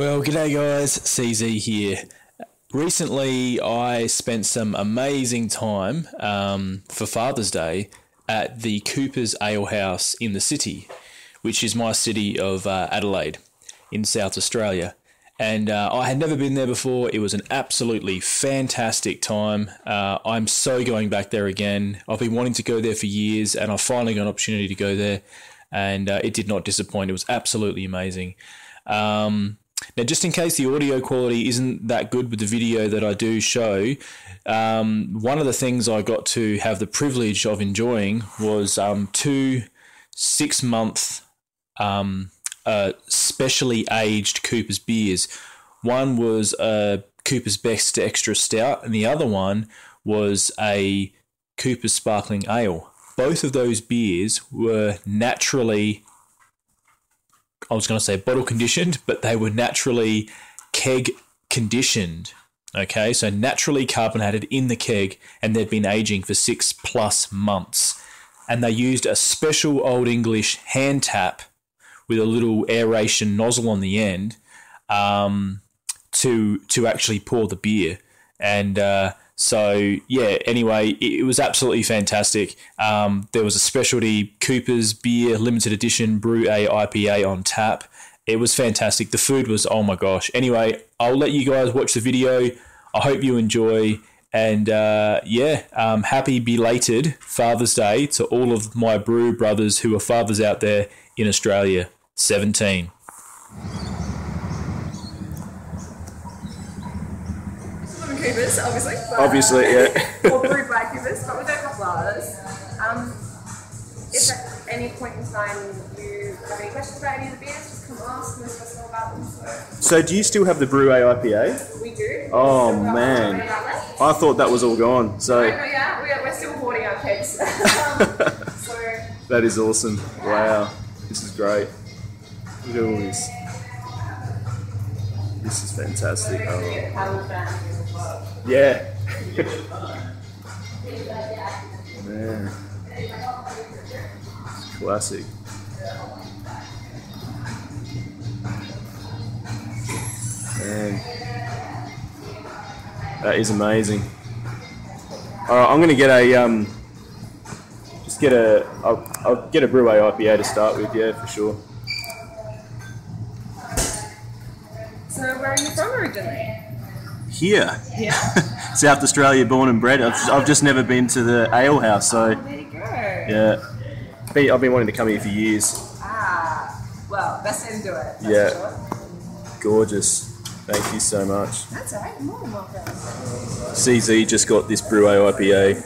Well, g'day guys, CZ here. Recently, I spent some amazing time um, for Father's Day at the Cooper's Ale House in the city, which is my city of uh, Adelaide in South Australia. And uh, I had never been there before. It was an absolutely fantastic time. Uh, I'm so going back there again. I've been wanting to go there for years, and I finally got an opportunity to go there, and uh, it did not disappoint. It was absolutely amazing. Um, now, just in case the audio quality isn't that good with the video that I do show, um, one of the things I got to have the privilege of enjoying was um, two six month um, uh, specially aged Cooper's beers. One was a Cooper's Best Extra Stout, and the other one was a Cooper's Sparkling Ale. Both of those beers were naturally I was going to say bottle conditioned, but they were naturally keg conditioned. Okay, so naturally carbonated in the keg, and they'd been aging for six plus months. And they used a special Old English hand tap with a little aeration nozzle on the end um, to to actually pour the beer. And uh, so yeah, anyway, it, it was absolutely fantastic. Um, there was a specialty Cooper's beer limited edition Brew A IPA on tap. It was fantastic. The food was oh my gosh. Anyway, I'll let you guys watch the video. I hope you enjoy. And uh, yeah, um, happy belated Father's Day to all of my brew brothers who are fathers out there in Australia. 17. From obviously. but, Obviously, yeah. or brewed by Coopers, but we've got a couple. Um, if at any point in time you have any questions about any of the beers, just come ask and let us know about them. So So, do you still have the Brew A IPA? we do. Oh, man. some of that left. I thought that was all gone. No, So, not yet. We are, we're still hoarding our kegs. um, so that is awesome. Wow. This is great. Look at all this. This is fantastic. Oh. Paddle fan. Yeah. Man. Classic. Man. That is amazing. Alright, I'm gonna get a um just get a I'll, I'll get a brew A IPA to start with, yeah, for sure. So where are you from originally? Here. Yeah. South Australia born and bred. I've, I've just never been to the ale house, so there you go. yeah. Be- I've been wanting to come here for years. Ah, well, best way to do it. Yeah. Sure. Gorgeous. Thank you so much. That's alright. More than welcome. CZ just got this Brew A IPA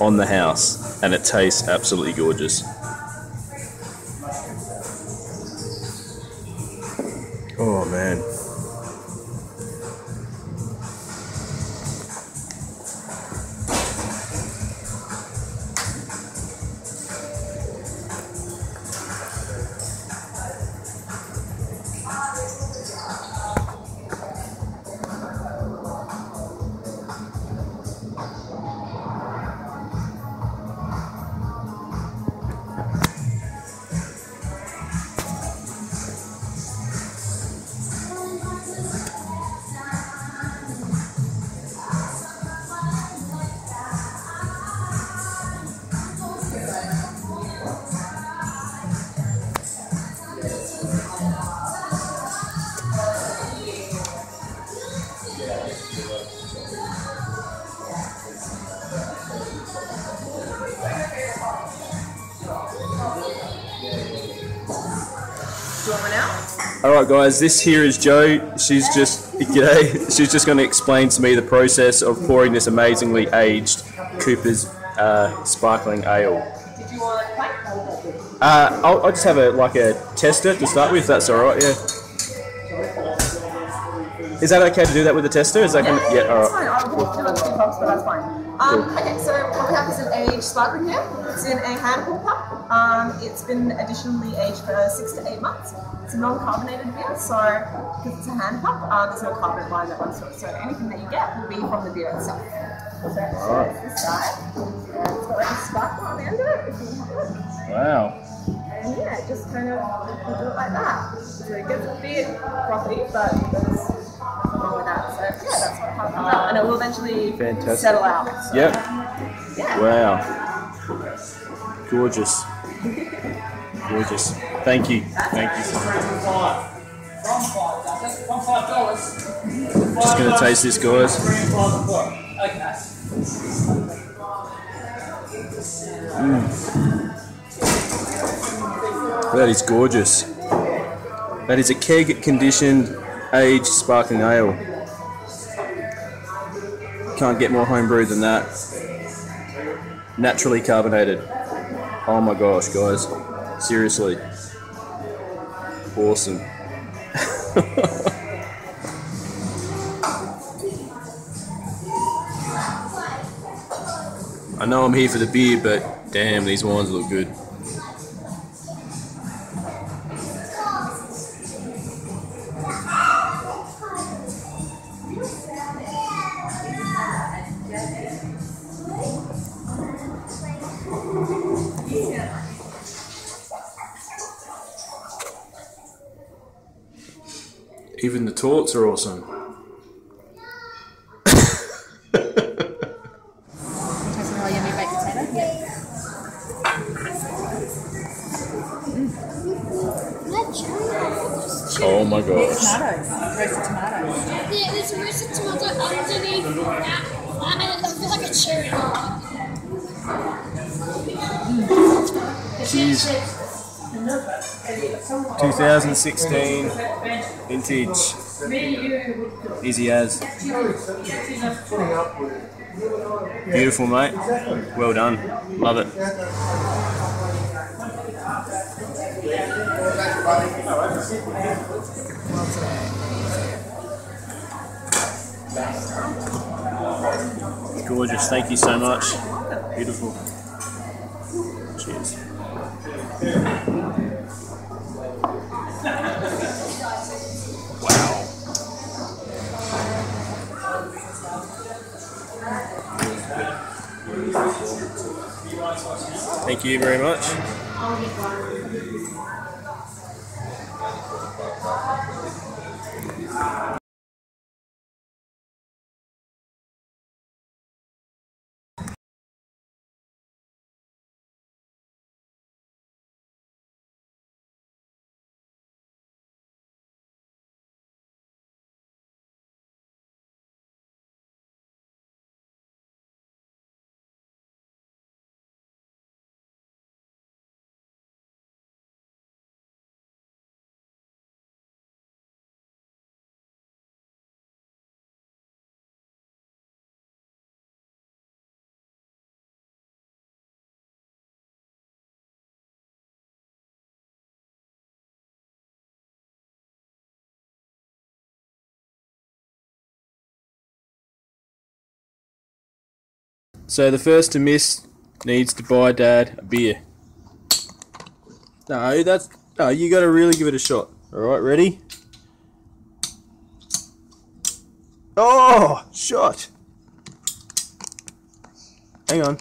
on the house, and it tastes absolutely gorgeous. All right, guys. This here is Joe. She's just g'day. She's just going to explain to me the process of pouring this amazingly aged Cooper's uh, sparkling ale. Did you want a pint? Uh, I'll, I'll just have a like a tester to start with. That's all right. Yeah. Is that okay to do that with a tester? Is that going to? Yeah. All That's fine. I'll put it on two cups, but that's fine. Um, okay, so aged sparkling here. It's in a handful cup. Um, it's been additionally aged for six to eight months. It's a non-carbonated beer, so because it's a hand cup, uh, there's no carbon line that runs through it. So anything that you get will be from the beer itself. So it's this side. And it's got like a sparkle on the end of it. If you have a look. Wow. And yeah, it just kind of we do it like that. So it gets a bit frothy, but there's nothing wrong with that. So yeah, that's what it comes out, and it will eventually Fantastic. settle out. So, Yep. Yeah. Wow. Gorgeous. Gorgeous. Thank you. Thank you. Just gonna taste this, guys. Mm. That is gorgeous. That is a keg conditioned aged sparkling ale. Can't get more homebrew than that. Naturally carbonated. Oh my gosh, guys. Seriously. Awesome. I know I'm here for the beer, but damn, these wines look good. Even the torts are awesome. Tasting really yummy baked potato. Yep. Oh my gosh. Tomatoes. Roasted tomatoes. Yeah, there's a roasted tomato underneath that, and it looks like a cherry. Cheers. 2016 vintage. Easy as. Beautiful, mate. Well done. Love it. Gorgeous. Thank you so much. Beautiful. Cheers. Wow. Thank you very much. So the first to miss needs to buy Dad a beer. No, that's no. You got to really give it a shot. All right, ready? Oh, shot. Hang on.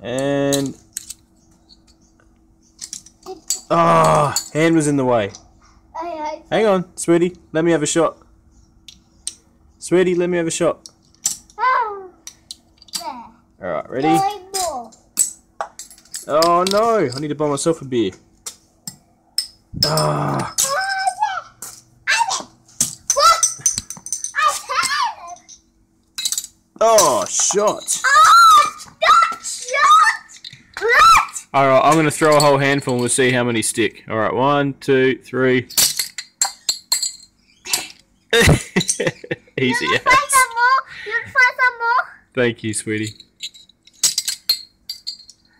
And ah, hand was in the way. Hang on, sweetie. Let me have a shot. Sweetie, let me have a shot. Oh, there. All right, ready? Oh no, I need to buy myself a beer. Ah, oh, shot. All right, I'm gonna throw a whole handful and we'll see how many stick. All right, one, two, three. Easy ass. Thank you, sweetie.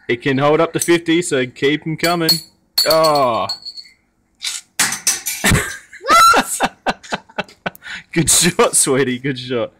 It can hold up to 50, so keep them coming. Oh. Good shot, sweetie. Good shot.